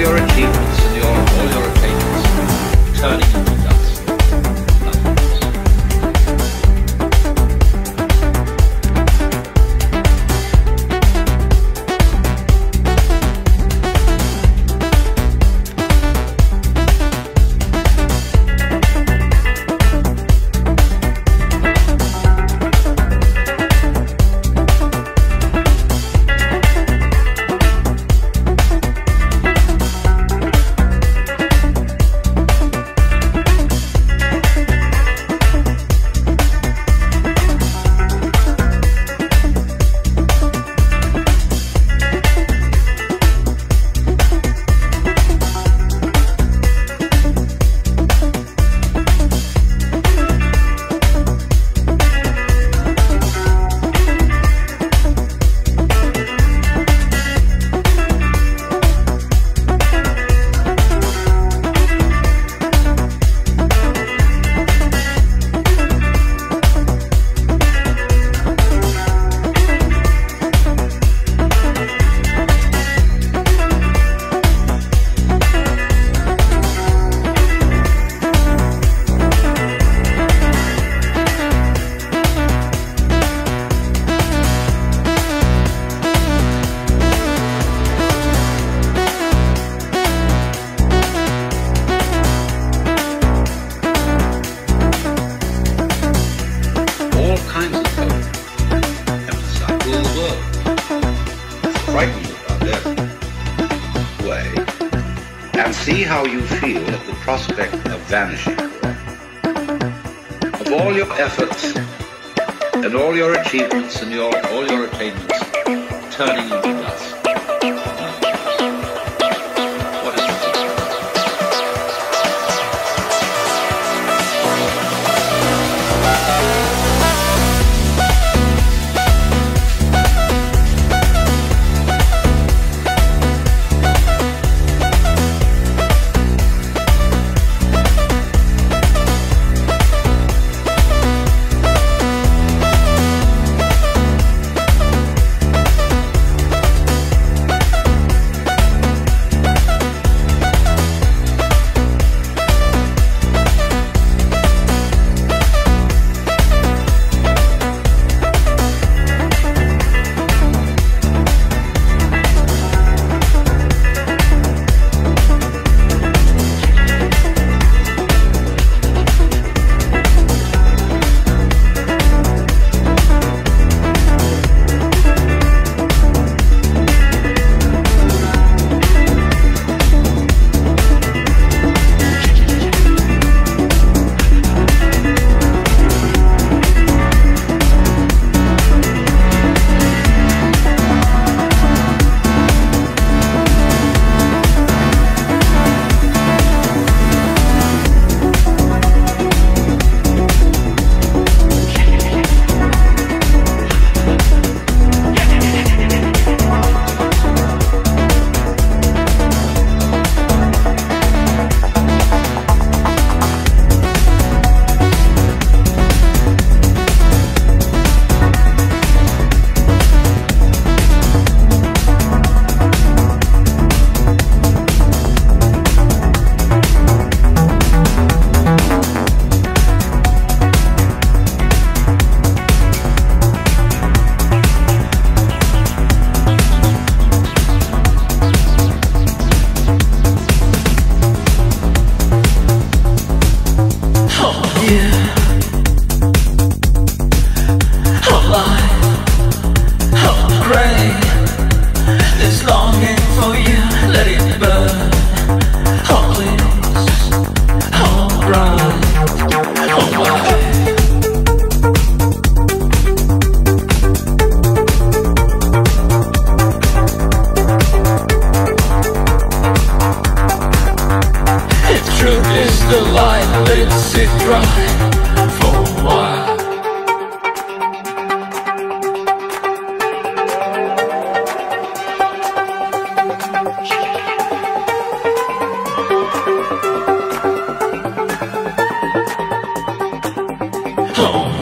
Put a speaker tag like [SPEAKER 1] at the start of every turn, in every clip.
[SPEAKER 1] audio retrieve.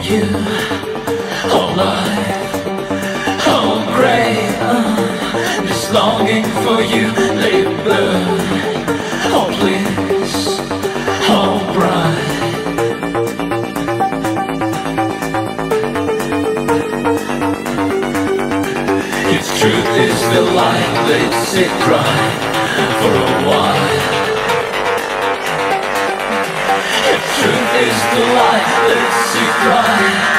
[SPEAKER 1] you life, grave. Just
[SPEAKER 2] longing for you. Oh oh. If truth is the light, let's sit dry for a while. light, Lucy cry